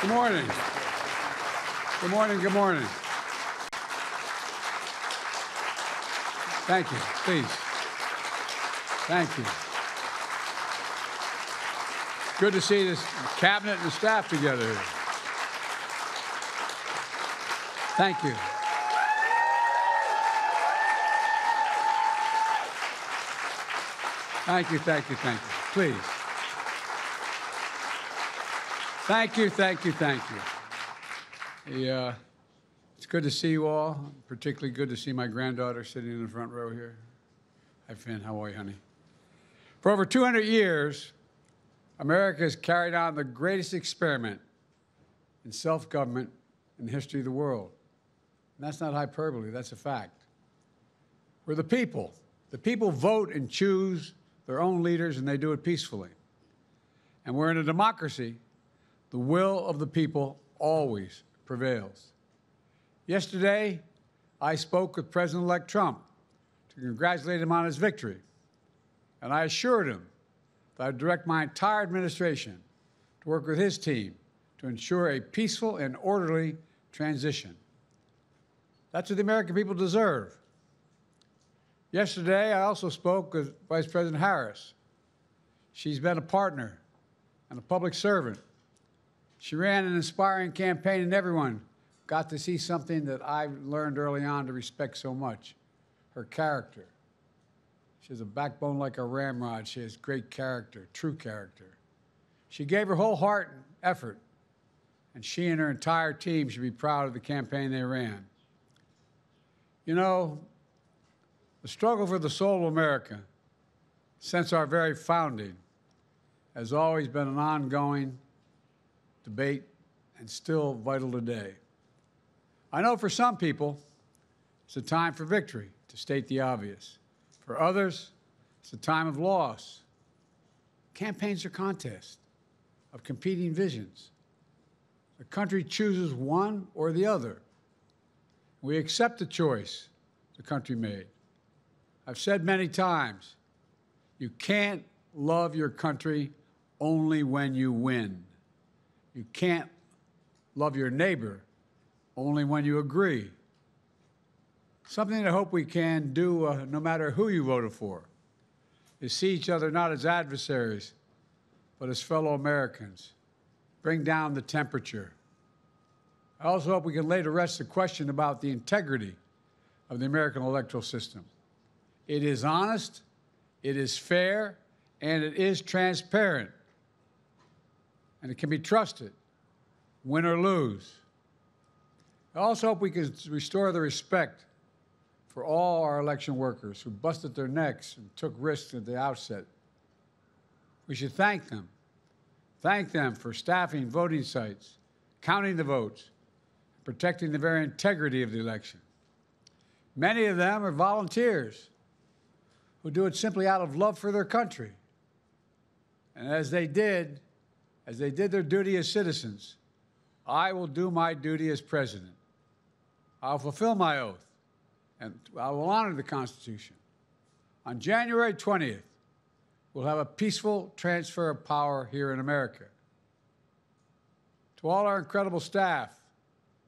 Good morning. Good morning. Good morning. Thank you. Please. Thank you. Good to see this cabinet and staff together here. Thank you. Thank you, thank you, thank you. Please. Thank you, thank you, thank you. Yeah, uh, it's good to see you all. Particularly good to see my granddaughter sitting in the front row here. Hi, Finn. How are you, honey? For over 200 years, America has carried on the greatest experiment in self government in the history of the world. And that's not hyperbole, that's a fact. We're the people. The people vote and choose their own leaders, and they do it peacefully. And we're in a democracy. The will of the people always prevails. Yesterday, I spoke with President elect Trump to congratulate him on his victory. And I assured him that I'd direct my entire administration to work with his team to ensure a peaceful and orderly transition. That's what the American people deserve. Yesterday, I also spoke with Vice President Harris. She's been a partner and a public servant. She ran an inspiring campaign, and everyone got to see something that I learned early on to respect so much her character. She has a backbone like a ramrod. She has great character, true character. She gave her whole heart and effort, and she and her entire team should be proud of the campaign they ran. You know, the struggle for the soul of America since our very founding has always been an ongoing debate and still vital today. I know for some people, it's a time for victory, to state the obvious. For others, it's a time of loss. Campaigns are contests of competing visions. The country chooses one or the other. We accept the choice the country made. I've said many times, you can't love your country only when you win. You can't love your neighbor only when you agree. Something I hope we can do, uh, no matter who you voted for, is see each other not as adversaries, but as fellow Americans. Bring down the temperature. I also hope we can lay to rest the question about the integrity of the American electoral system. It is honest, it is fair, and it is transparent. And it can be trusted, win or lose. I also hope we can restore the respect for all our election workers who busted their necks and took risks at the outset. We should thank them. Thank them for staffing voting sites, counting the votes, protecting the very integrity of the election. Many of them are volunteers who do it simply out of love for their country. And as they did, as they did their duty as citizens, I will do my duty as president. I'll fulfill my oath and I will honor the Constitution. On January 20th, we'll have a peaceful transfer of power here in America. To all our incredible staff,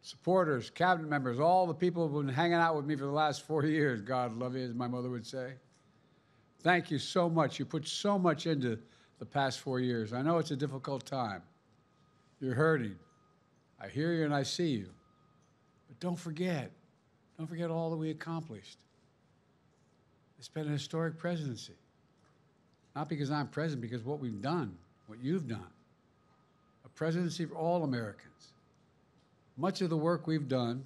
supporters, cabinet members, all the people who've been hanging out with me for the last four years, God love you, as my mother would say. Thank you so much. You put so much into the past four years. I know it's a difficult time. You're hurting. I hear you and I see you. But don't forget, don't forget all that we accomplished. It's been a historic presidency. Not because I'm president, because what we've done, what you've done. A presidency for all Americans. Much of the work we've done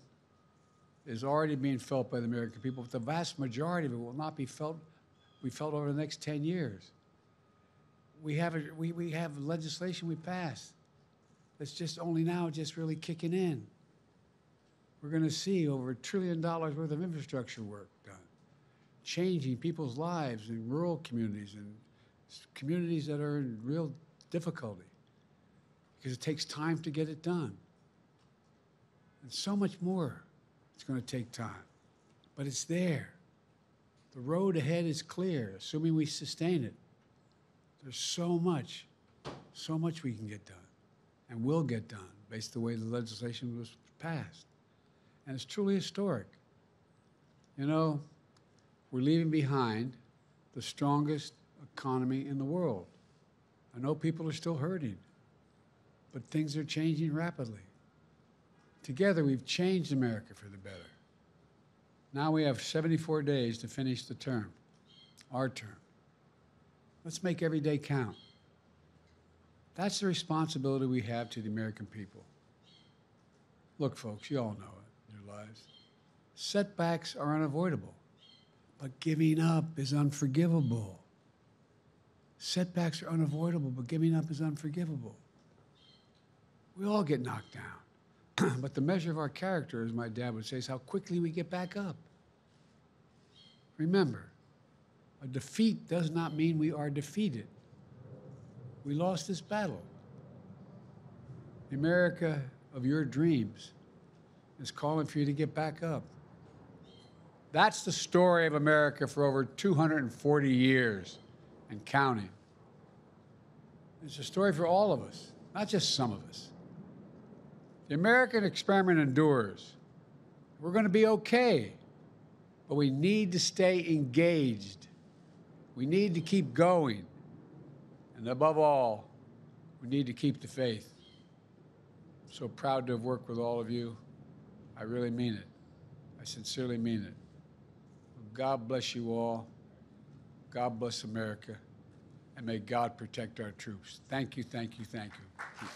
is already being felt by the American people, but the vast majority of it will not be felt, be felt over the next 10 years. We have, a, we, we have legislation we passed that's just only now just really kicking in we're going to see over a trillion dollars worth of infrastructure work done, changing people's lives in rural communities and communities that are in real difficulty because it takes time to get it done. And so much more it's going to take time, but it's there. The road ahead is clear, assuming we sustain it. There's so much, so much we can get done and will get done based the way the legislation was passed. And it's truly historic. You know, we're leaving behind the strongest economy in the world. I know people are still hurting, but things are changing rapidly. Together, we've changed America for the better. Now we have 74 days to finish the term, our term. Let's make every day count. That's the responsibility we have to the American people. Look, folks, you all know it in your lives. Setbacks are unavoidable, but giving up is unforgivable. Setbacks are unavoidable, but giving up is unforgivable. We all get knocked down. but the measure of our character, as my dad would say, is how quickly we get back up. Remember, a defeat does not mean we are defeated. We lost this battle. The America of your dreams is calling for you to get back up. That's the story of America for over 240 years and counting. It's a story for all of us, not just some of us. The American experiment endures. We're going to be okay, but we need to stay engaged. We need to keep going. And above all, we need to keep the faith. I'm so proud to have worked with all of you. I really mean it. I sincerely mean it. God bless you all. God bless America. And may God protect our troops. Thank you, thank you, thank you.